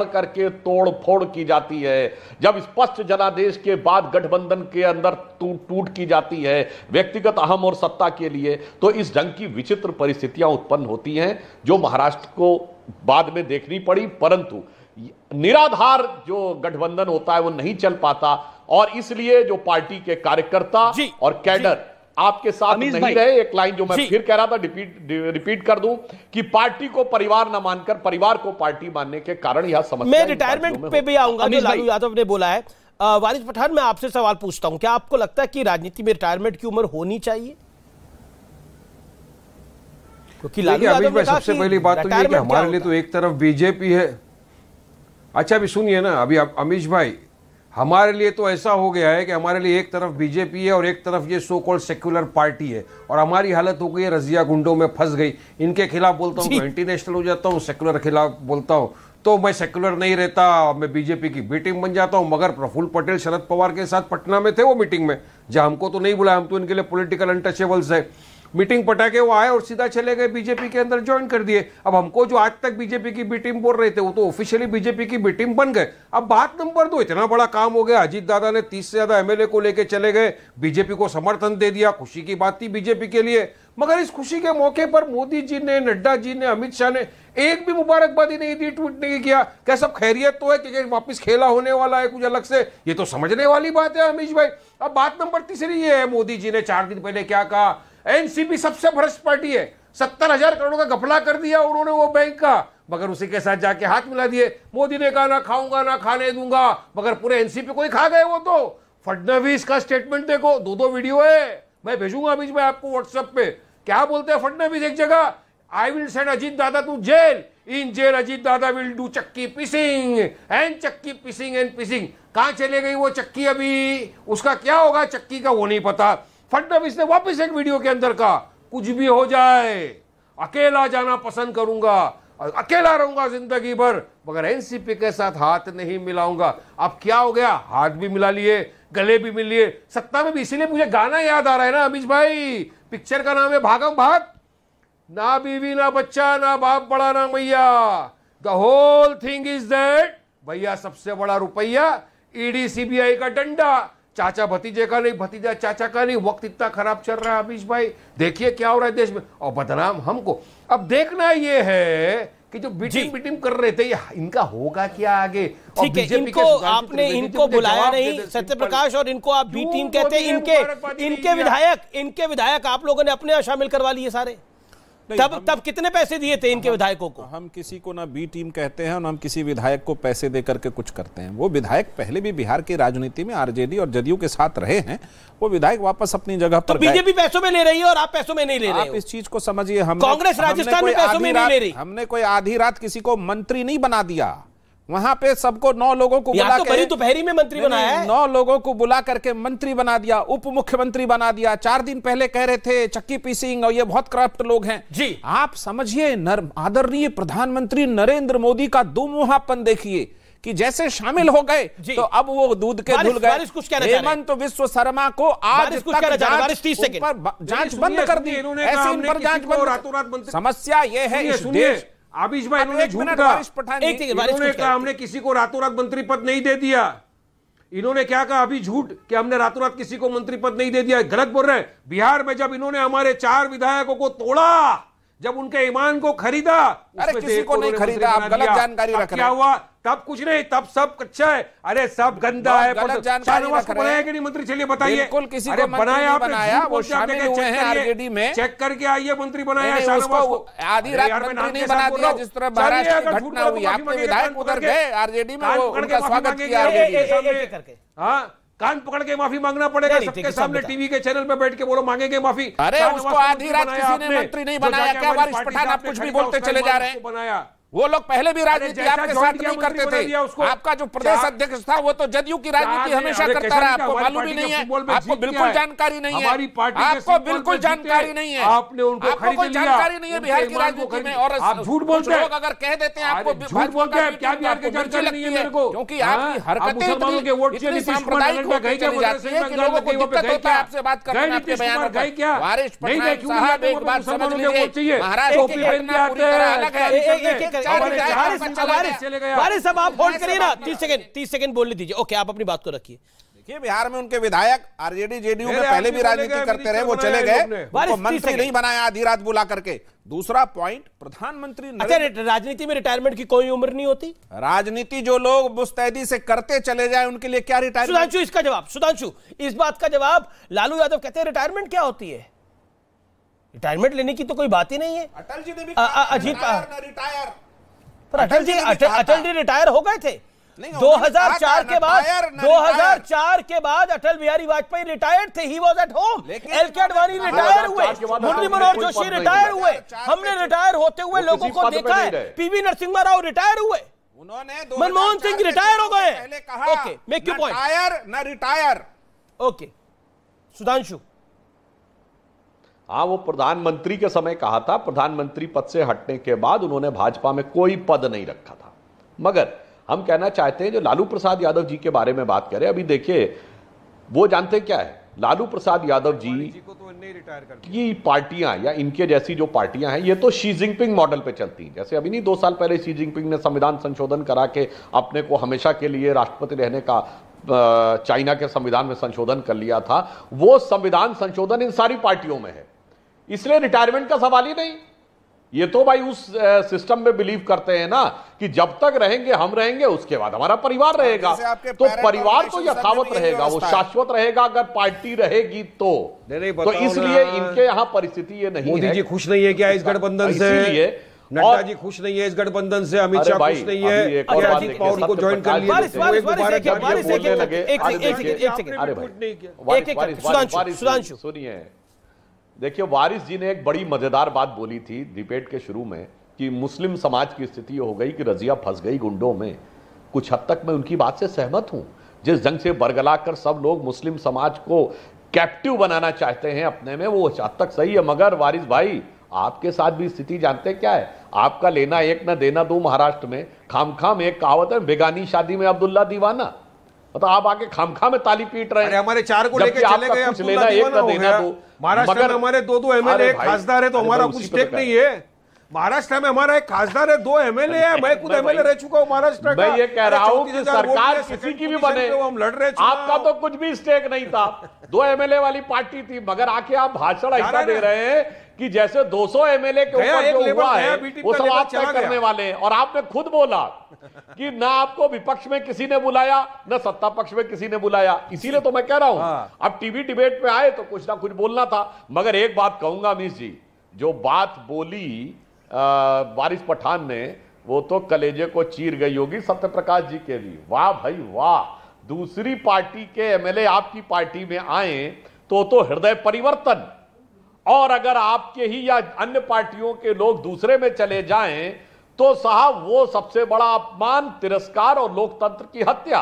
करके तोड़ फोड़ की जाती है। जब स्पष्ट जनादेश के बाद गठबंधन के अंदर टूट टूट की जाती है व्यक्तिगत अहम और सत्ता के लिए तो इस ढंग की विचित्र परिस्थितियाँ उत्पन्न होती हैं जो महाराष्ट्र को बाद में देखनी पड़ी परंतु निराधार जो गठबंधन होता है वो नहीं चल पाता और इसलिए जो पार्टी के कार्यकर्ता और कैडर आपके साथ नहीं भाई। रहे एक लाइन जो मैं फिर कह रहा था रिपीट रिपीट कर दूँ कि पार्टी को परिवार न मानकर परिवार को पार्टी मानने के कारण यह समस्या मैं रिटायरमेंट पे भी आऊँगा जो लालू यादव ने बोला है। वारिस पठान मैं आपसे सवाल पूछता हूँ क्या आपको लगता है कि राजनीति में रिटायरमेंट की उम्र होनी चाहिए? क्योंकि लालू यादव भाई सबसे पहली बात तो ये कि हमारे लिए तो एक तरफ़ बीजेपी है। अच्छा अभी सुनिए ना अभी आप अमीश भाई हमारे लिए तो ऐसा हो गया है कि हमारे लिए एक तरफ़ बीजेपी है और एक तरफ़ ये सो कॉल्ड सेक्युलर पार्टी है। और हमारी हालत हो गई है रजिया गुंडों में फंस गई। इनके खिलाफ बोलता हूँ। तो एंटी नेशनल हो जाता हूँ सेक्युलर खिलाफ बोलता हूँ। तो मैं सेक्युलर नहीं रहता मैं बीजेपी की बी टीम बन जाता हूँ मगर प्रफुल्ल पटेल शरद पवार के साथ पटना में थे वो मीटिंग में। जहाँ हमको तो नहीं बुलाया हम तो इनके लिए पोलिटिकल अनटचेबल्स है। मीटिंग पटा के वो आए और सीधा चले गए बीजेपी के अंदर ज्वाइन कर दिए। अब हमको जो आज तक बीजेपी की बी टीम बोल रहे थे, वो तो ऑफिशियली बीजेपी की बी टीम बन गए। अब बात नंबर दो, इतना बड़ा काम हो गया। अजीत दादा ने तीस से ज़्यादा एमएलए को लेके चले गए। बीजेपी को समर्थन दे दिया। खुशी की बात थी बीजेपी के लिए। मगर इस खुशी के मौके पर मोदी जी ने, नड्डा जी ने, अमित शाह ने एक भी मुबारकबादी नहीं दी, ट्वीट नहीं किया। क्या सब खैरियत तो है कि वापस खेला होने वाला है कुछ अलग से? ये तो समझने वाली बात है, अमीश भाई। अब बात नंबर तीसरी ये है, मोदी जी ने चार दिन पहले क्या कहा? एनसीपी सबसे भ्रष्ट पार्टी है। सत्तर हज़ार करोड़ का घपला कर दिया उन्होंने वो बैंक का। मगर उसी के साथ जाके हाथ मिला दिए। मोदी ने कहा, ना खाऊँगा, ना खाने दूँगा। मगर पूरे एनसीपी को ही खा गए वो तो। फडनवीस का स्टेटमेंट देखो दो दो वीडियो है। मैं भेजूँगा में आपको व्हाट्सएप पे। क्या बोलते हैं फडनवीस एक जगह? आई will send Ajit Dada to jail in jail Ajit Dada will do chakki fishing and chakki पिसिंग एंड पिसिंग कहाँ चले गई वो चक्की अभी? उसका क्या होगा? चक्की का वो नहीं पता। फडनवीस ने वापस एक वीडियो के अंदर कहा, कुछ भी हो जाए, अकेला जाना पसंद करूँगा और अकेला रहूँगा ज़िंदगी भर, मगर एनसीपी के साथ हाथ नहीं मिलाऊँगा। अब क्या हो गया? हाथ भी मिला लिए, गले भी मिल लिए, सत्ता में भी। इसीलिए मुझे गाना याद आ रहा है ना अमीश भाई। पिक्चर का नाम है भागम भाग ना बीवी, ना बच्चा, ना बाप बड़ा, ना मैया। The whole thing is that भैया सबसे बड़ा रुपया, ईडी, सीबीआई का डंडा। चाचा भतीजे का नहीं भतीजा चाचा का नहीं वक्त इतना खराब चल रहा है अमीश भाई। देखिए क्या हो रहा है देश में। और बदनाम हमको। अब देखना ये है कि जो बीटिंग। बीटिंग कर रहे थे इनका होगा क्या आगे? ठीक है इनको आपने इनको बुलाया नहीं सत्य प्रकाश और इनको आप बी टीम कहते हैं इनके इनके विधायक इनके विधायक आप लोगों ने अपने यहाँ शामिल करवा लिए सारे। तब तब कितने पैसे दिए थे इनके विधायकों को? हम किसी को ना बी टीम कहते हैं और ना हम किसी विधायक को पैसे दे करके कुछ करते हैं। वो विधायक पहले भी बिहार की राजनीति में आरजेडी और जदयू के साथ रहे हैं। वो विधायक वापस अपनी जगह तो पर तो बीजेपी पैसों में ले रही है और आप पैसों में नहीं ले रहे आप इस चीज़ को समझिए हम कांग्रेस राजस्थान में पैसों में नहीं ले रही। हमने कोई आधी रात किसी को मंत्री नहीं बना दिया। वहाँ पे सबको नौ लोगों को बुला तो के दोपहरी में मंत्री बनाया है। नौ लोगों को बुला करके मंत्री बना दिया उप मुख्यमंत्री बना दिया। चार दिन पहले कह रहे थे चक्की पी सिंह और ये बहुत करप्ट लोग हैं। जी। आप समझिए नर आदरणीय प्रधानमंत्री नरेंद्र मोदी का दुमुहापन देखिए कि जैसे शामिल हो गए तो अब वो दूध के धुल गए। हेमंत विश्व शर्मा को आज तक जाँच वारिस 30 सेकंड। उन पर ब- जाँच सुनिए, बंद कर दी। ऐसे इन पर जाँच बंद रातों रात मंत्री- समस्या ये है इस देश आबिश भाई इन्होंने झूठ कहा। एक इन्होंने कहा हमने किसी को रातों रात मंत्री पद नहीं दे दिया। इन्होंने क्या कहा? अभी झूठ कि हमने रातों रात किसी को मंत्री पद नहीं दे दिया। गलत बोल रहे हैं। बिहार में जब इन्होंने हमारे चार विधायकों को तोड़ा जब उनके ईमान को खरीदा अरे किसी को नहीं खरीदा, आप गलत जानकारी रख रहे क्या हुआ? तब कुछ नहीं तब सब कच्चा है। अरे सब गंदा है गलत पर- जानकारी शाहनवाज को बनाया कि नहीं मंत्री चलिए बताइए। किसी अरे को बनाया आपने, बनाया, वो शामिल हुए हैं RJD में। चेक करके आइए मंत्री बनाया शाहनवाज को। आधी रात मंत्री नहीं बना दिया, जिस तरह महाराष्ट्र की घटना हुई, आपके विधायक उधर गए, के- में वो उनका स्वागत किया। हाँ कान पकड़ के माफ़ी मांगना पड़ेगा सबके सामने टीवी के चैनल पे बैठ के बोलो मांगेंगे माफ़ी। अरे उसको आधी रात किसी ने मंत्री नहीं बनाया क्या वारिस पठान आप कुछ भी बोलते चले जा रहे हैं? बनाया वो लोग पहले भी राजनीति आपके साथ नहीं करते थे। आपका जो प्रदेश अध्यक्ष था वो तो जदयू की राजनीति हमेशा करता रहा। आपको मालूम ही नहीं है। आपको बिल्कुल जानकारी नहीं है। आपको बिल्कुल जानकारी नहीं है। आपने उनको आपको कोई जानकारी नहीं है बिहार की राजनीति में। और झूठ बोलते हैं। लोग अगर कह देते हैं आपको झूठ बोलते हैं। क्या बिहार की जानकारी नहीं है मेरे को? क्योंकि? आपकी हरकतें इतनी सांप्रदायिक चली जाती हैं? है कि लोगों को दिक्कत होता है आपसे बात करने आपके बयानों पर। साहब एक समझ लीजिए महाराष्ट्र की घटना पूरी तरह अलग है वारिस- साहब आप होल्ड करिए ना। बात तीस सेकंड तीस सेकंड बोलने दीजिए ओके आप अपनी बात को रखिए। देखिए बिहार में उनके विधायक आरजेडी जेडीयू में पहले भी राजनीति करते रहे वो चले गए उनको मंत्री नहीं बनाया आधी रात बुला करके। दूसरा पॉइंट प्रधानमंत्री अच्छा राजनीति में रिटायरमेंट की कोई उम्र नहीं होती? राजनीति जो लोग मुस्तैदी से करते चले जाए उनके लिए क्या रिटायरमेंट सुधांशु इसका जवाब सुधांशु इस बात का जवाब लालू यादव कहते हैं रिटायरमेंट क्या होती है? रिटायरमेंट लेने की तो कोई बात ही नहीं है। अटल जी ने भी अजीत- रिटायर पर अटल जी अटल। जी रिटायर हो गए थे। नहीं, उन्होंने 2004 कहा था, के बाद ना retire, ना 2004 के बाद अटल बिहारी वाजपेयी रिटायर्ड थे he was at home L K Advani retire हुए मुरली मनोहर जोशी रिटायर हुए। हमने रिटायर होते हुए लोगों को देखा है। पीवी नरसिम्हा राव रिटायर हुए। उन्होंने मनमोहन सिंह रिटायर हो गए। ना point. टायर ना रिटायर ओके सुधांशु। हाँ वो प्रधानमंत्री के समय कहा था प्रधानमंत्री पद से हटने के बाद उन्होंने भाजपा में कोई पद नहीं रखा था। मगर हम कहना चाहते हैं जो लालू प्रसाद यादव जी के बारे में बात करें अभी देखिए वो जानते क्या है? लालू प्रसाद यादव जी जी को तो रिटायर। की पार्टियाँ या इनके जैसी जो पार्टियाँ हैं ये तो शी जिनपिंग मॉडल पे चलती हैं। जैसे अभी नहीं दो साल पहले शी जिनपिंग ने संविधान संशोधन करा के अपने को हमेशा के लिए राष्ट्रपति रहने का चाइना के संविधान में संशोधन कर लिया था। वो संविधान संशोधन इन सारी पार्टियों में है। इसलिए रिटायरमेंट का सवाल ही नहीं। ये तो भाई उस सिस्टम में बिलीव करते हैं ना कि जब तक रहेंगे हम रहेंगे उसके बाद हमारा परिवार रहेगा। तो परिवार तो यथावत भी रहेगा वो शाश्वत रहेगा अगर पार्टी रहेगी तो। नहीं, नहीं, तो इसलिए इनके यहाँ परिस्थिति ये नहीं मोदी जी खुश नहीं है क्या इस गठबंधन से? नड्डा जी खुश नहीं है इस गठबंधन से अमित शाह खुश नहीं है। एक और अजय बात अजीत पवार को ज्वाइन कर लिया तो एक एक- एक-। सुनिए। देखिए, वारिस जी ने एक बड़ी मज़ेदार बात बोली थी डिबेट के शुरू में कि मुस्लिम समाज की स्थिति हो गई कि रजिया फंस गई गुंडों में। कुछ हद तक मैं उनकी बात से सहमत हूँ। जिस जंग से बरगला कर सब लोग मुस्लिम समाज को कैप्टिव बनाना चाहते हैं अपने में, वो हद तक सही है। मगर वारिस भाई, आपके साथ भी स्थिति जानते क्या है? आपका लेना एक ना देना दो महाराष्ट्र में। खाम खाम एक कहावत है, बेगानी शादी में अब्दुल्ला दीवाना। मतलब आप आके खामखा में ताली पीट रहे हैं। हमारे चार को लेकर लेके चले गए कुछ लेना एक ना देना। दो। महाराष्ट्र में हमारे दो दो एमएलए अरे एक खासदार है तो हमारा कुछ टेक तो नहीं है। महाराष्ट्र में हमारा एक खासदार है दो एमएलए है मैं खुद एमएलए रह चुका हूँ महाराष्ट्र का। मैं ये कह रहा हूँ कि सरकार किसी की भी बने। हम लड़ रहे आपका तो कुछ भी स्टेक नहीं था। दो एमएलए वाली पार्टी थी मगर आके आप भाषण ऐसा दे रहे हैं कि जैसे 200 एमएलए के ऊपर जो हुआ है वो सब आप तय करने वाले हैं। और आपने खुद बोला कि ना आपको विपक्ष में किसी ने बुलाया न सत्ता पक्ष में किसी ने बुलाया। इसीलिए तो मैं कह रहा हूँ हाँ। अब टीवी डिबेट पे आए तो कुछ ना कुछ बोलना था। मगर एक बात कहूँगा अमीश जी जो बात बोली वारिस पठान ने, वो तो कलेजे को चीर गई होगी सत्य प्रकाश जी के लिए। वाह भाई वाह। दूसरी पार्टी के एमएलए आपकी पार्टी में आए तो तो हृदय परिवर्तन। और अगर आपके ही या अन्य पार्टियों के लोग दूसरे में चले जाएँ तो साहब वो सबसे बड़ा अपमान, तिरस्कार और लोकतंत्र की हत्या।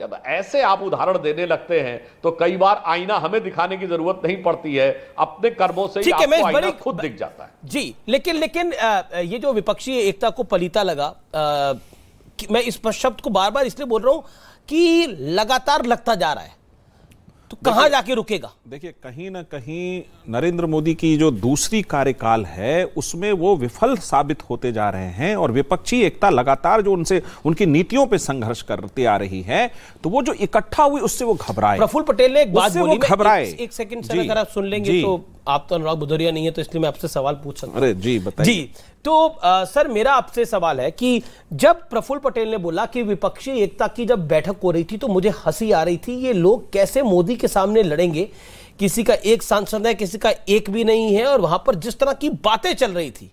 जब ऐसे आप उदाहरण देने लगते हैं तो कई बार आईना हमें दिखाने की ज़रूरत नहीं पड़ती है। अपने कर्मों से ही आपको आईना बड़ी- खुद दिख जाता है। जी लेकिन लेकिन ये जो विपक्षी एकता को पलीता लगा मैं इस शब्द को बार बार इसलिए बोल रहा हूँ कि लगातार लगता जा रहा है। तो कहाँ जाके रुकेगा? देखिए कहीं ना कहीं नरेंद्र मोदी की जो दूसरी कार्यकाल है उसमें वो विफल साबित होते जा रहे हैं और विपक्षी एकता लगातार जो उनसे उनकी नीतियों पे संघर्ष करते आ रही है तो वो जो इकट्ठा हुई उससे वो घबराए। प्रफुल्ल पटेल ने एक बात बोली घबराए। एक, एक सेकंड सुन लेंगे तो आप तो अनुराग भुदौरिया नहीं है तो इसलिए मैं आपसे सवाल पूछ सकता हूँ। अरे जी बताइए। जी तो आ, सर मेरा आपसे सवाल है कि जब प्रफुल्ल पटेल ने बोला कि विपक्षी एकता की जब बैठक हो रही थी तो मुझे हँसी आ रही थी ये लोग कैसे मोदी के सामने लड़ेंगे? किसी का एक सांसद है किसी का एक भी नहीं है और वहाँ पर जिस तरह की बातें चल रही थी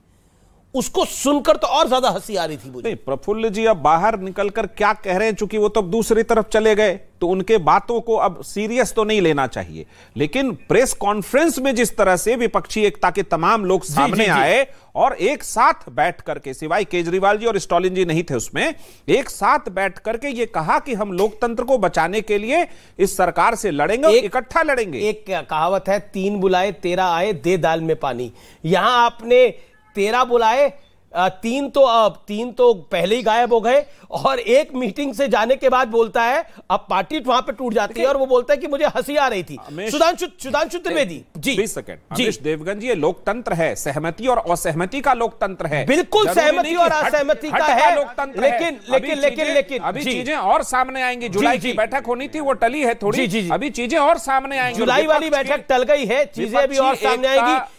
उसको सुनकर तो और ज़्यादा हँसी आ रही थी मुझे। नहीं प्रफुल्ल जी अब बाहर निकलकर क्या कह रहे हैं? चूँकि वो तो अब दूसरी तरफ़ चले गए तो उनके बातों को अब सीरियस तो नहीं लेना चाहिए। लेकिन प्रेस कॉन्फ्रेंस में जिस तरह से विपक्षी एकता के तमाम लोग सामने जी, जी। आए और एक साथ बैठ करके सिवाय केजरीवाल जी और स्टॉलिन जी नहीं थे उसमें एक साथ बैठ करके ये कहा कि हम लोकतंत्र को बचाने के लिए इस सरकार से लड़ेंगे इकट्ठा लड़ेंगे। एक कहावत है तीन बुलाए तेरा आए दे दाल में पानी। यहाँ आपने तेरह बुलाए तीन तो अब तीन तो पहले ही गायब हो गए और एक मीटिंग से जाने के बाद बोलता है अब पार्टी वहाँ पे टूट जाती है और वो बोलता है कि मुझे हँसी आ रही थी। सुधांशु सुधांशु त्रिवेदी जी। बीस सेकंड। जी। अमिश देवगन जी ये लोकतंत्र है। सहमति और असहमति का लोकतंत्र है। बिल्कुल सहमति और असहमति का है, लोकतंत्र लेकिन- लेकिन- लेकिन- लेकिन- अभी चीज़ें और सामने आएँगी। जुलाई की बैठक होनी थी वो टली है थोड़ी। अभी चीज़ें और सामने आएँगी। जुलाई वाली बैठक टल गई है। चीज़ें अभी और सामने आएँगी।